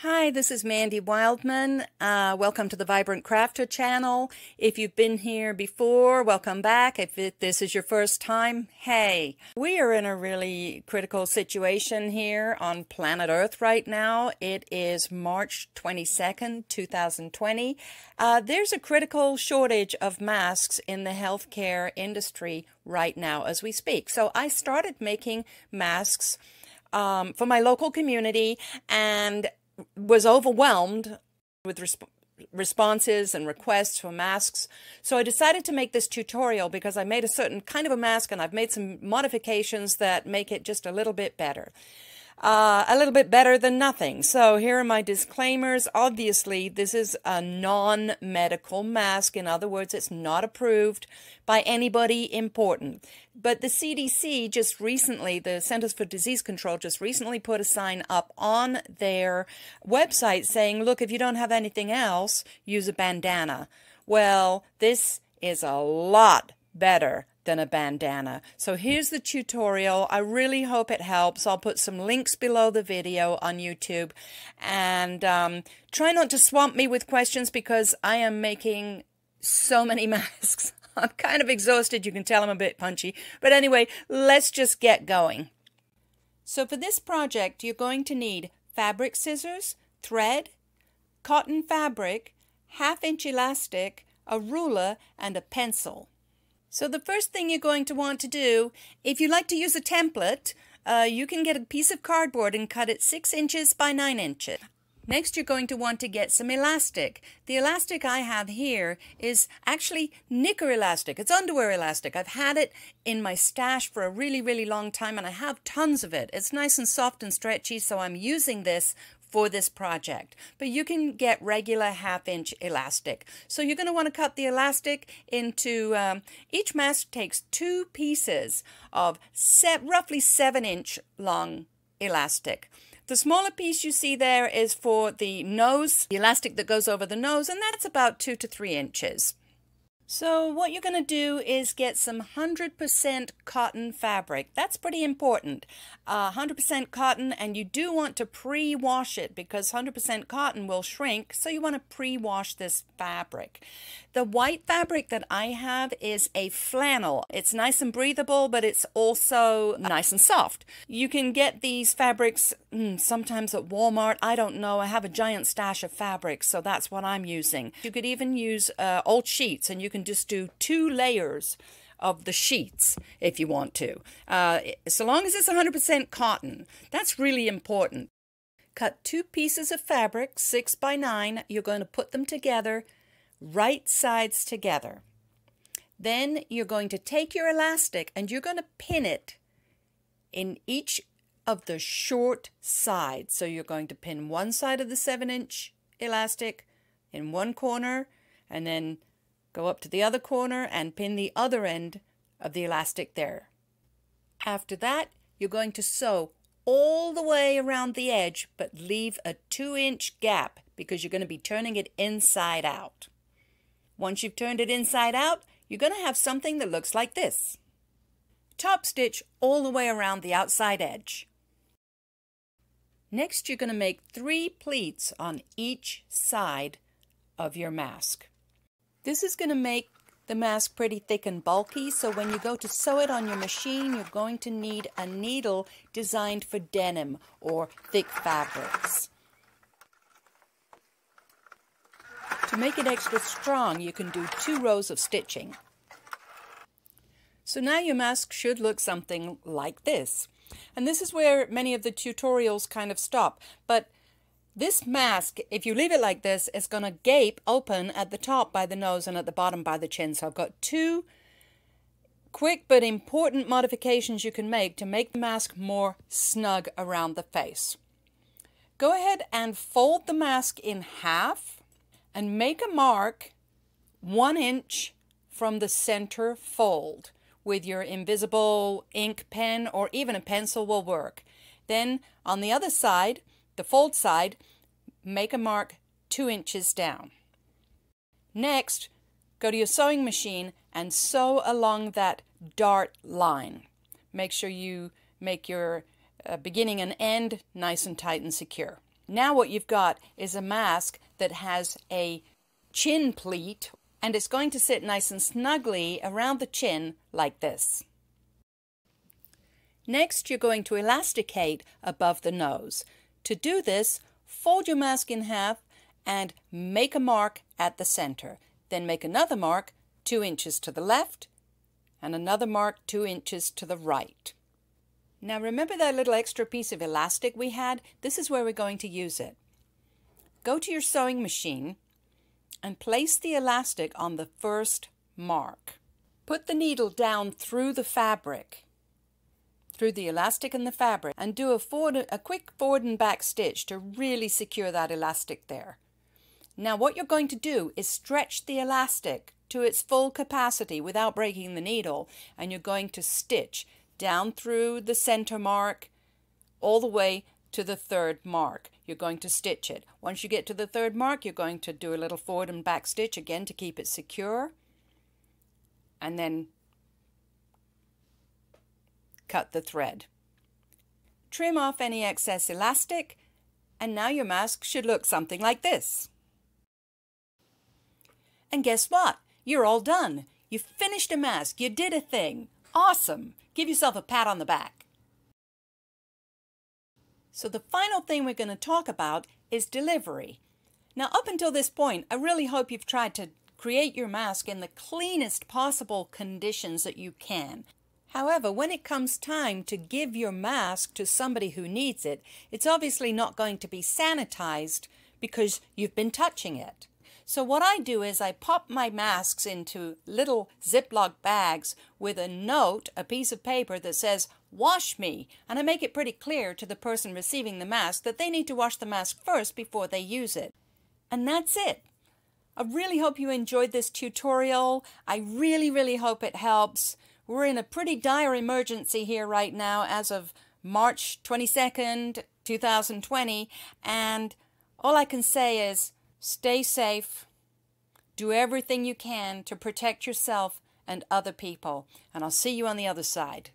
Hi, this is Mandy Wildman. Uh, welcome to the Vibrant Crafter channel. If you've been here before, welcome back. If it, this is your first time, hey. We are in a really critical situation here on planet Earth right now. It is March 22nd, 2020. Uh, there's a critical shortage of masks in the healthcare industry right now as we speak. So I started making masks um, for my local community and was overwhelmed with resp- responses and requests for masks. So I decided to make this tutorial because I made a certain kind of a mask and I've made some modifications that make it just a little bit better uh, a little bit better than nothing. So here are my disclaimers. Obviously, this is a non-medical mask. In other words, it's not approved by anybody important. But the CDC just recently, the Centers for Disease Control just recently put a sign up on their website saying, look, if you don't have anything else, use a bandana. Well, this is a lot better than a bandana. So here's the tutorial. I really hope it helps. I'll put some links below the video on YouTube. And um, try not to swamp me with questions because I am making so many masks. I'm kind of exhausted. You can tell I'm a bit punchy. But anyway, let's just get going. So for this project, you're going to need fabric scissors, thread, cotton fabric, half inch elastic, a ruler, and a pencil. So the first thing you're going to want to do, if you like to use a template, uh, you can get a piece of cardboard and cut it 6 inches by 9 inches. Next, you're going to want to get some elastic. The elastic I have here is actually knicker elastic. It's underwear elastic. I've had it in my stash for a really, really long time, and I have tons of it. It's nice and soft and stretchy, so I'm using this for this project. But you can get regular half inch elastic. So you're going to want to cut the elastic into, um, each mask takes two pieces of set, roughly seven inch long elastic. The smaller piece you see there is for the nose, the elastic that goes over the nose, and that's about two to three inches. So what you're going to do is get some 100% cotton fabric. That's pretty important. 100% uh, cotton and you do want to pre-wash it because 100% cotton will shrink so you want to pre-wash this fabric. The white fabric that I have is a flannel. It's nice and breathable but it's also nice and soft. You can get these fabrics mm, sometimes at Walmart. I don't know. I have a giant stash of fabric so that's what I'm using. You could even use uh, old sheets and you can can just do two layers of the sheets if you want to. Uh, so long as it's 100% cotton, that's really important. Cut two pieces of fabric, six by nine. You're going to put them together, right sides together. Then you're going to take your elastic and you're going to pin it in each of the short sides. So you're going to pin one side of the seven inch elastic in one corner and then Go up to the other corner and pin the other end of the elastic there. After that, you're going to sew all the way around the edge, but leave a two inch gap because you're going to be turning it inside out. Once you've turned it inside out, you're going to have something that looks like this. Top stitch all the way around the outside edge. Next, you're going to make three pleats on each side of your mask. This is going to make the mask pretty thick and bulky, so when you go to sew it on your machine, you're going to need a needle designed for denim or thick fabrics. To make it extra strong, you can do two rows of stitching. So now your mask should look something like this. And this is where many of the tutorials kind of stop. But this mask, if you leave it like this, is going to gape open at the top by the nose and at the bottom by the chin. So I've got two quick but important modifications you can make to make the mask more snug around the face. Go ahead and fold the mask in half and make a mark one inch from the center fold with your invisible ink pen or even a pencil will work. Then on the other side, the fold side, make a mark two inches down. Next, go to your sewing machine and sew along that dart line. Make sure you make your uh, beginning and end nice and tight and secure. Now what you've got is a mask that has a chin pleat and it's going to sit nice and snugly around the chin like this. Next, you're going to elasticate above the nose. To do this, fold your mask in half and make a mark at the center. Then make another mark two inches to the left and another mark two inches to the right. Now remember that little extra piece of elastic we had? This is where we're going to use it. Go to your sewing machine and place the elastic on the first mark. Put the needle down through the fabric, through the elastic and the fabric, and do a, forward, a quick forward and back stitch to really secure that elastic there. Now what you're going to do is stretch the elastic to its full capacity without breaking the needle, and you're going to stitch down through the center mark all the way to the third mark. You're going to stitch it. Once you get to the third mark, you're going to do a little forward and back stitch again to keep it secure. And then cut the thread. Trim off any excess elastic, and now your mask should look something like this. And guess what? You're all done. You finished a mask. You did a thing. Awesome. Give yourself a pat on the back. So the final thing we're going to talk about is delivery. Now up until this point, I really hope you've tried to create your mask in the cleanest possible conditions that you can. However, when it comes time to give your mask to somebody who needs it, it's obviously not going to be sanitized because you've been touching it. So what I do is I pop my masks into little Ziploc bags with a note, a piece of paper that says, wash me. And I make it pretty clear to the person receiving the mask that they need to wash the mask first before they use it. And that's it. I really hope you enjoyed this tutorial. I really, really hope it helps. We're in a pretty dire emergency here right now as of March 22nd, 2020. And all I can say is stay safe. Do everything you can to protect yourself and other people. And I'll see you on the other side.